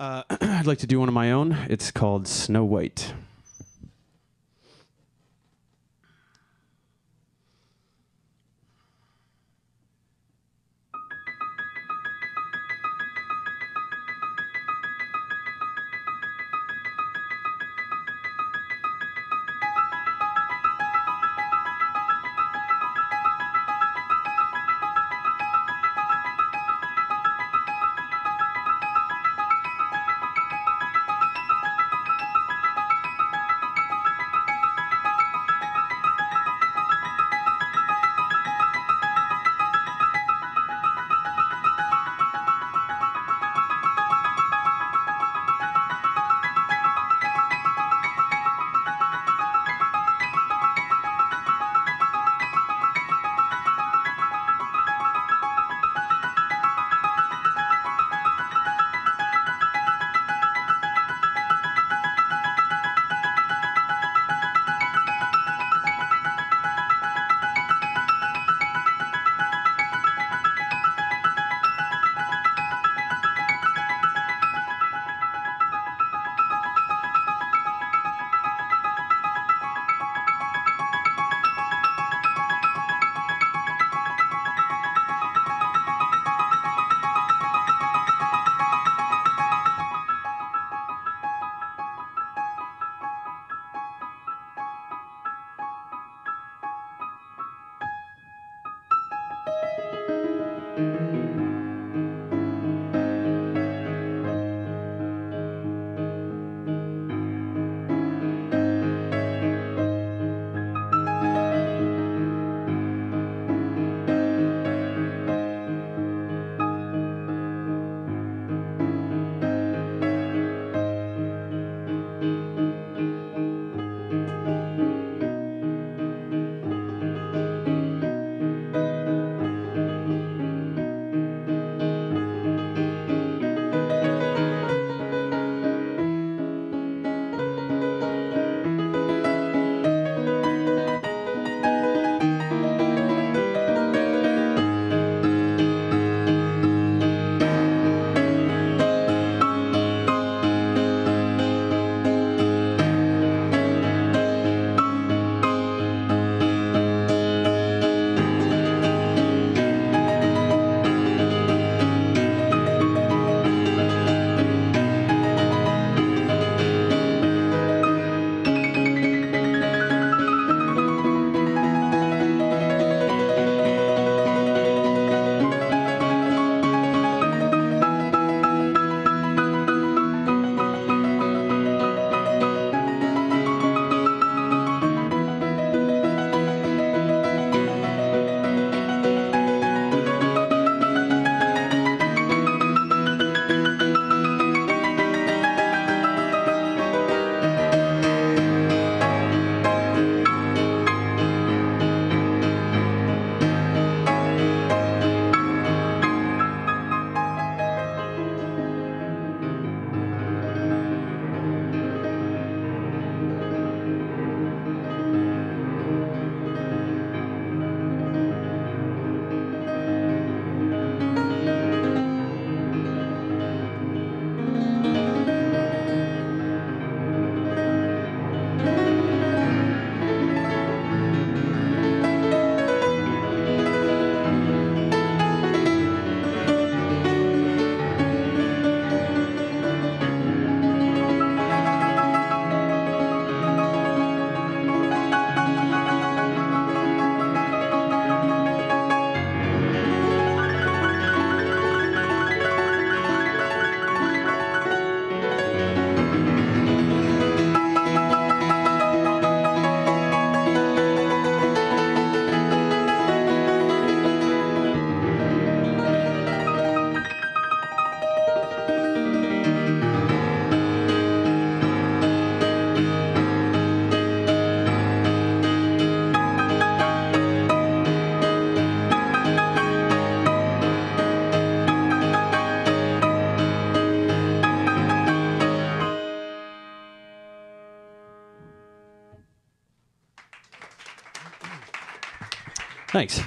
Uh, I'd like to do one of my own. It's called Snow White. Thanks.